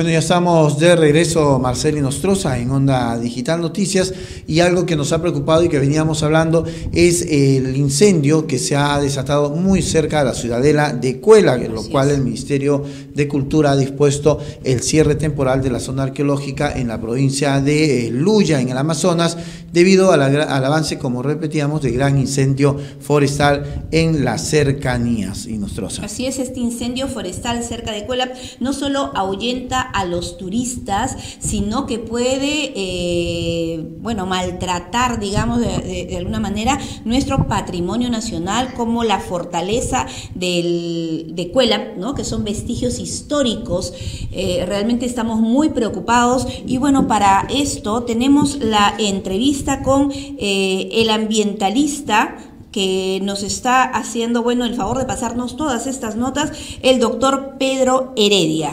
Bueno, ya estamos de regreso, Marceli Nostroza, en Onda Digital Noticias, y algo que nos ha preocupado y que veníamos hablando es el incendio que se ha desatado muy cerca de la ciudadela de Cuela, en lo cual el Ministerio de Cultura ha dispuesto el cierre temporal de la zona arqueológica en la provincia de eh, Luya, en el Amazonas, debido al avance, como repetíamos, de gran incendio forestal en las cercanías. Y Nostroza. Así es, este incendio forestal cerca de Cuela no solo ahuyenta a los turistas, sino que puede, eh, bueno, maltratar, digamos, de, alguna manera, nuestro patrimonio nacional como la fortaleza del, de Cuela, ¿no? que son vestigios históricos. Eh, realmente estamos muy preocupados y bueno, para esto tenemos la entrevista con eh, el ambientalista que nos está haciendo, bueno, el favor de pasarnos todas estas notas, el doctor Pedro Heredia.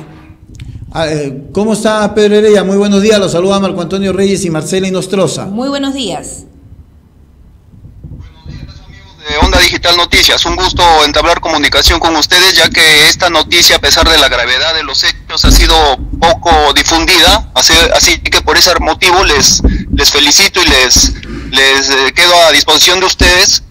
Ah, eh, ¿Cómo está Pedro Heredia? Muy buenos días. Los saluda Marco Antonio Reyes y Marcela Inostroza. Muy buenos días. Buenos días, amigos de Onda Digital Noticias. Un gusto entablar comunicación con ustedes, ya que esta noticia, a pesar de la gravedad de los hechos, ha sido poco difundida. Así, que por ese motivo les, les felicito y les, les eh, quedo a disposición de ustedes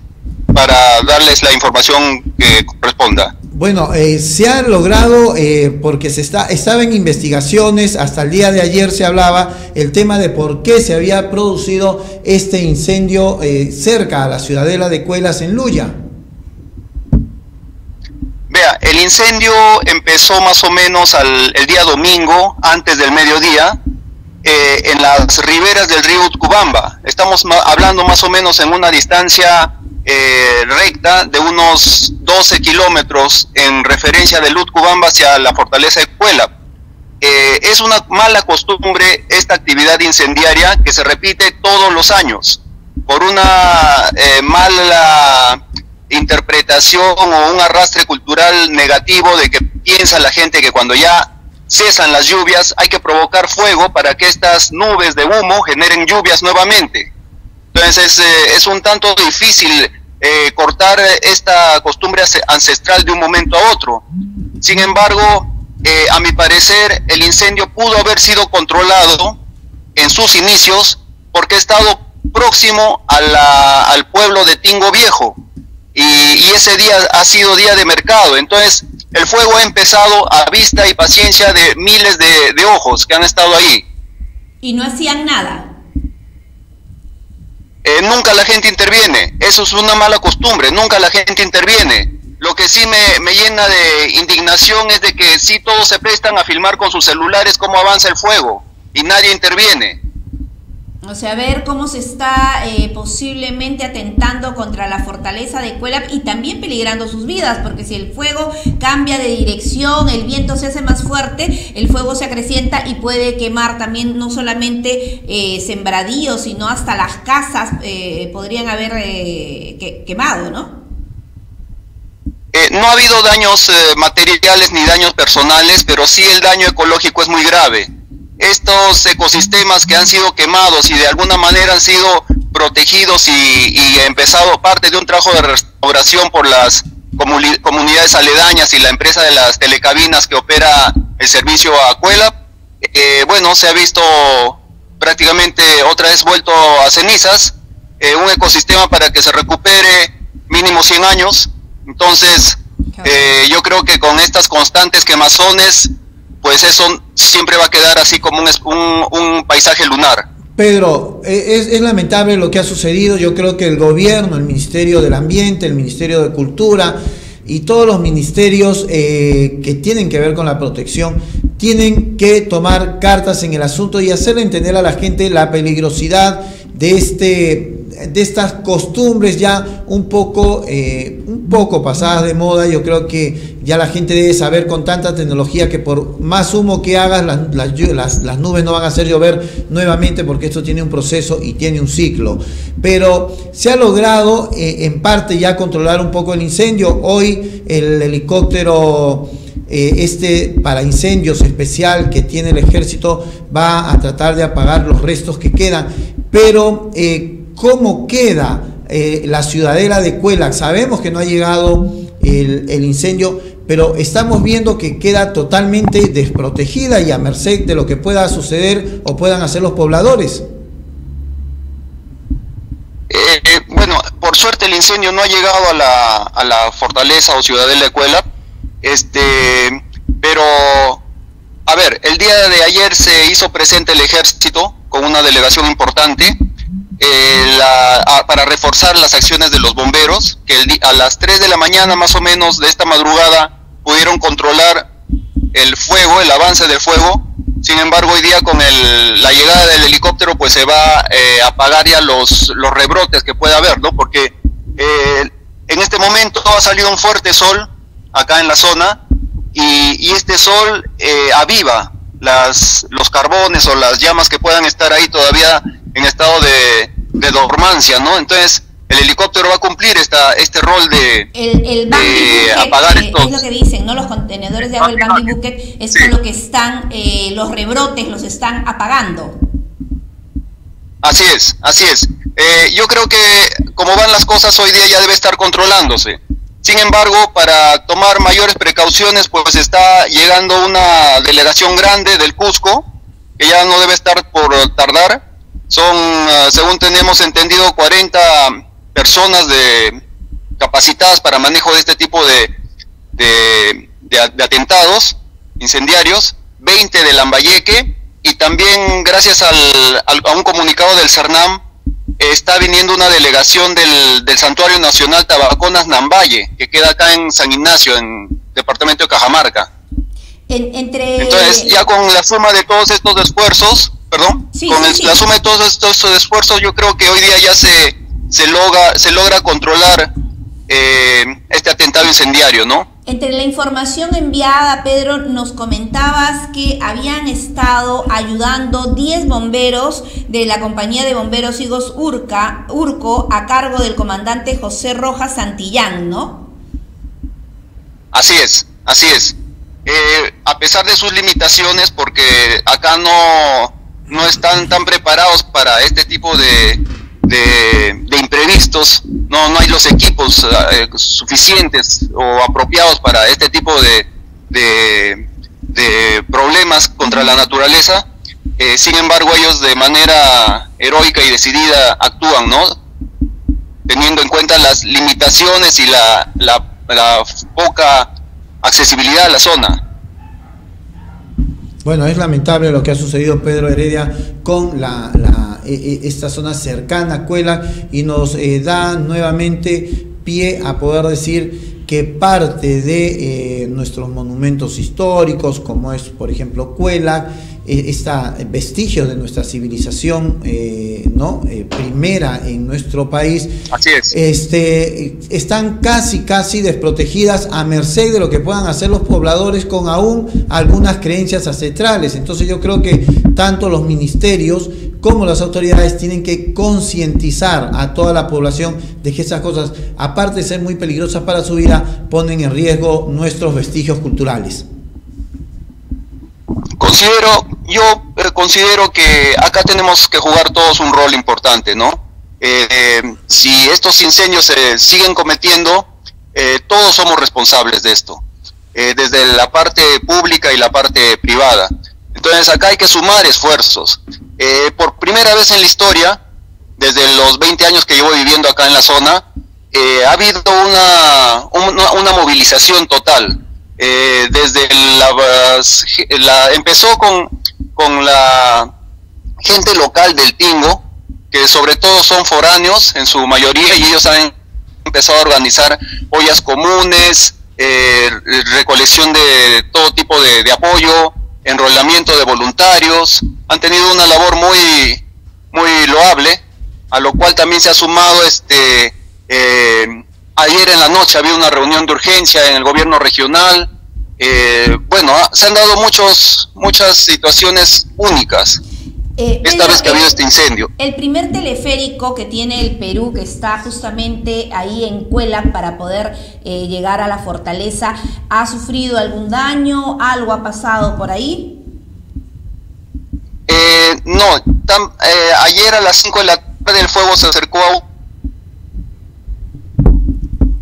para darles la información que corresponda. Bueno, eh, se ha logrado, eh, porque se está, estaba en investigaciones, hasta el día de ayer se hablaba el tema de por qué se había producido este incendio cerca a la ciudadela de Cuelas en Luya. El incendio empezó más o menos al, el día domingo, antes del mediodía, en las riberas del río Utcubamba. Estamos hablando más o menos en una distancia eh, recta de unos 12 kilómetros en referencia de Lutcubamba hacia la fortaleza de Cuela. Eh, es una mala costumbre esta actividad incendiaria que se repite todos los años por una eh, mala interpretación o un arrastre cultural negativo de que piensa la gente que cuando ya cesan las lluvias hay que provocar fuego para que estas nubes de humo generen lluvias nuevamente. Entonces es un tanto difícil eh, cortar esta costumbre ancestral de un momento a otro. Sin embargo, eh, a mi parecer, el incendio pudo haber sido controlado en sus inicios porque ha estado próximo al pueblo de Tingo Viejo y, ese día ha sido día de mercado. Entonces, el fuego ha empezado a vista y paciencia de miles de ojos que han estado ahí. Y no hacían nada. Eh, nunca la gente interviene. Eso es una mala costumbre, nunca la gente interviene. Lo que sí me, me, llena de indignación es de que sí todos se prestan a filmar con sus celulares cómo avanza el fuego y nadie interviene. O sea, ver cómo se está eh, posiblemente atentando contra la fortaleza de Cuelap y también peligrando sus vidas, porque si el fuego cambia de dirección, el viento se hace más fuerte, el fuego se acrecienta y puede quemar también no solamente eh, sembradíos, sino hasta las casas eh, podrían haber quemado, ¿no? no ha habido daños materiales ni daños personales, pero sí el daño ecológico es muy grave estos ecosistemas que han sido quemados y de alguna manera han sido protegidos y, y empezado parte de un trabajo de restauración por las comunidades aledañas y la empresa de las telecabinas que opera el servicio a Cuela, eh, bueno, se ha visto prácticamente otra vez vuelto a cenizas, eh, un ecosistema para que se recupere mínimo 100 años. Entonces, eh, yo creo que con estas constantes quemazones, pues eso siempre va a quedar así como un, paisaje lunar. Pedro, e, es, lamentable lo que ha sucedido. Yo creo que el gobierno, el Ministerio del Ambiente, el Ministerio de Cultura y todos los ministerios eh, que tienen que ver con la protección tienen que tomar cartas en el asunto y hacerle entender a la gente la peligrosidad de este de estas costumbres ya un poco, eh, un poco pasadas de moda. Yo creo que ya la gente debe saber con tanta tecnología que por más humo que hagas, las, las, nubes no van a hacer llover nuevamente porque esto tiene un proceso y tiene un ciclo. Pero se ha logrado eh, en parte ya controlar un poco el incendio. Hoy el helicóptero... Eh, este para incendios especial que tiene el ejército va a tratar de apagar los restos que quedan, pero cómo queda eh, la ciudadela de Cuela. Sabemos que no ha llegado el, incendio, pero estamos viendo que queda totalmente desprotegida y a merced de lo que pueda suceder o puedan hacer los pobladores. Eh, bueno, por suerte el incendio no ha llegado a la, a la fortaleza o ciudadela de Cuela, este, pero a ver, el día de ayer se hizo presente el ejército con una delegación importante eh, para reforzar las acciones de los bomberos, que a las 3 de la mañana más o menos de esta madrugada pudieron controlar el fuego, el avance del fuego. Sin embargo, hoy día con la llegada del helicóptero, pues se va eh, a apagar ya los, los rebrotes que puede haber, ¿no? Porque eh, en este momento ha salido un fuerte sol acá en la zona y, este sol eh, aviva las, los carbones o las llamas que puedan estar ahí todavía en estado de, de dormancia, ¿no? Entonces, el helicóptero va a cumplir esta, este rol de, el, apagar eh, Es lo que dicen, ¿no? Los contenedores de agua, el Bambi Bucket, es con lo que están, eh, los rebrotes los están apagando. Así es, así es. Eh, yo creo que como van las cosas hoy día ya debe estar controlándose. Sin embargo, para tomar mayores precauciones, pues está llegando una delegación grande del Cusco, que ya no debe estar por tardar. Son, ah, según tenemos entendido, 40 personas de, capacitadas para manejo de este tipo de, de, atentados incendiarios, 20 de Lambayeque y también gracias al, a un comunicado del CERNAM está viniendo una delegación del, del Santuario Nacional Tabaconas Nambaye, que queda acá en San Ignacio, en departamento de Cajamarca. entre... Entonces, ya con la suma de todos estos esfuerzos, perdón, con la suma de todos estos esfuerzos, yo creo que hoy día ya se, se logra, se logra controlar eh, este atentado incendiario, ¿no? Entre la información enviada, Pedro, nos comentabas que habían estado ayudando 10 bomberos de la compañía de bomberos Higos Urca, Urco a cargo del comandante José Rojas Santillán, ¿no? Así es, así es. Eh, a pesar de sus limitaciones, porque acá no, no están tan preparados para este tipo de, de, imprevistos, no, no hay los equipos eh, suficientes o apropiados para este tipo de, de, problemas contra la naturaleza. Eh, sin embargo, ellos de manera heroica y decidida actúan, ¿no? Teniendo en cuenta las limitaciones y la, la, la poca accesibilidad a la zona. Bueno, es lamentable lo que ha sucedido, Pedro Heredia, con la, e, e, esta zona cercana a Cuela y nos eh, da nuevamente pie a poder decir que parte de eh, nuestros monumentos históricos, como es por ejemplo Cuela, esta vestigio de nuestra civilización eh, ¿no? Eh, primera en nuestro país, Este, están casi, casi desprotegidas a merced de lo que puedan hacer los pobladores con aún algunas creencias ancestrales. Entonces yo creo que tanto los ministerios como las autoridades tienen que concientizar a toda la población de que esas cosas, aparte de ser muy peligrosas para su vida, ponen en riesgo nuestros vestigios culturales. Considero, yo eh, considero que acá tenemos que jugar todos un rol importante, ¿no? Eh, eh, si estos incendios se siguen cometiendo, todos somos responsables de esto, desde la parte pública y la parte privada. Entonces acá hay que sumar esfuerzos. por primera vez en la historia, desde los 20 años que llevo viviendo acá en la zona, ha habido una, una movilización total eh, desde la, empezó con, con la gente local del Tingo, que sobre todo son foráneos en su mayoría y ellos han empezado a organizar ollas comunes, eh, recolección de todo tipo de, apoyo, enrolamiento de voluntarios, han tenido una labor muy, muy loable, a lo cual también se ha sumado este eh, Ayer en la noche había una reunión de urgencia en el gobierno regional. Eh, bueno, ah, se han dado muchos, muchas situaciones únicas. Eh, esta vez que ha habido este incendio. El primer teleférico que tiene el Perú, que está justamente ahí en Cuela para poder eh, llegar a la fortaleza, ¿ha sufrido algún daño? ¿Algo ha pasado por ahí? no, ayer a las 5 de la tarde el fuego se acercó a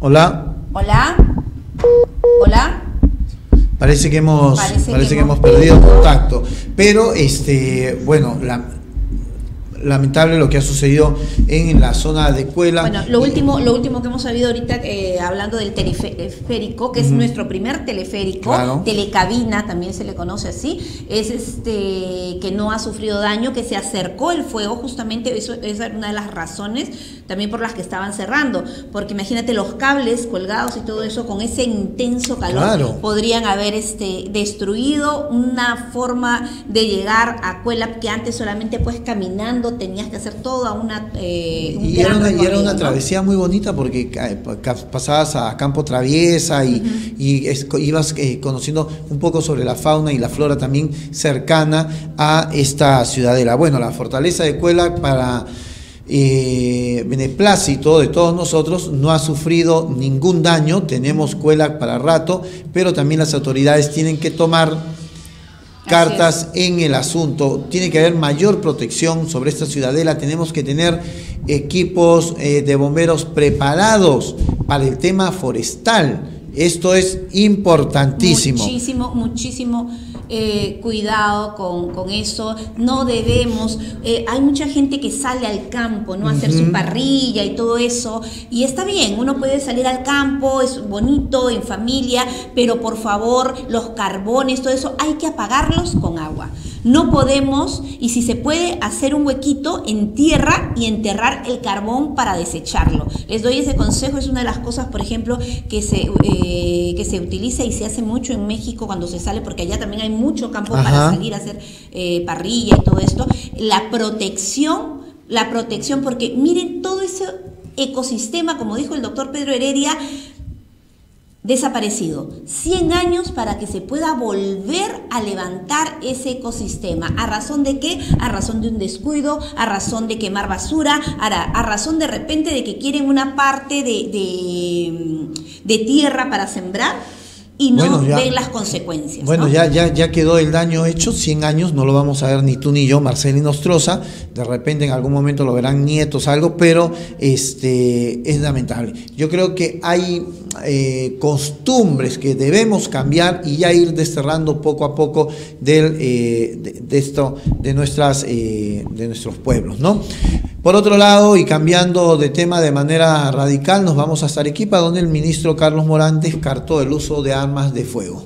Hola. Hola. Hola. Parece que hemos, parece, que, hemos, perdido contacto. Pero, este, bueno, la, lamentable lo que ha sucedido en la zona de Cuela. Bueno, lo último, lo último que hemos sabido ahorita, eh, hablando del teleférico, que es nuestro primer teleférico, telecabina también se le conoce así, es este que no ha sufrido daño, que se acercó el fuego, justamente eso esa es una de las razones también por las que estaban cerrando, porque imagínate los cables colgados y todo eso con ese intenso calor podrían haber este destruido una forma de llegar a Cuela que antes solamente pues caminando tenías que hacer toda una... Eh, y, era una, travesía muy bonita porque pasabas a Campo Traviesa y, ibas eh, conociendo un poco sobre la fauna y la flora también cercana a esta ciudadela. Bueno, la fortaleza de Cuela para... Eh, beneplácito de todos nosotros, no ha sufrido ningún daño, tenemos Cuela para rato, pero también las autoridades tienen que tomar cartas en el asunto. Tiene que haber mayor protección sobre esta ciudadela. Tenemos que tener equipos eh, de bomberos preparados para el tema forestal. Esto es importantísimo. Muchísimo, muchísimo eh, cuidado con, eso, no debemos, eh, hay mucha gente que sale al campo, ¿no? A hacer su parrilla y todo eso, y está bien, uno puede salir al campo, es bonito, en familia, pero por favor, los carbones, todo eso, hay que apagarlos con agua. No podemos, y si se puede, hacer un huequito en tierra y enterrar el carbón para desecharlo. Les doy ese consejo, es una de las cosas, por ejemplo, que se, eh, que se utiliza y se hace mucho en México cuando se sale, porque allá también hay mucho campo para salir a hacer eh, parrilla y todo esto. La protección, la protección, porque miren todo ese ecosistema, como dijo el doctor Pedro Heredia, desaparecido. 100 años para que se pueda volver a levantar ese ecosistema. ¿A razón de qué? A razón de un descuido, a razón de quemar basura, a, razón de repente de que quieren una parte de, de, de tierra para sembrar y no ven las consecuencias. Bueno, ya, ya, ya quedó el daño hecho, 100 años, no lo vamos a ver ni tú ni yo, Marcelo y Nostroza, de repente en algún momento lo verán nietos, algo, pero este, es lamentable. Yo creo que hay eh, costumbres que debemos cambiar y ya ir desterrando poco a poco del, eh, de, esto, de, nuestras, eh, de nuestros pueblos, ¿no? Por otro lado, y cambiando de tema de manera radical, nos vamos a Arequipa, donde el ministro Carlos Morán descartó el uso de armas de fuego.